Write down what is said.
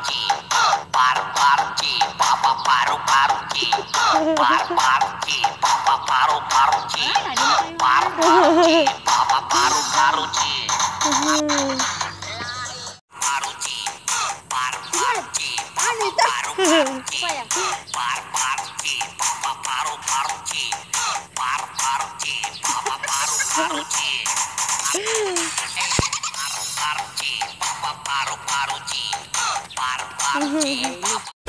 parki paru paru papa paru paru ki paru paru papa paru paru ki paru paru ki papa paru paru ki paru ki paru paru papa paru paru ki paru paru papa paru paru ki paru paru papa paru paru ki paru paru papa paru paru Mm-hmm.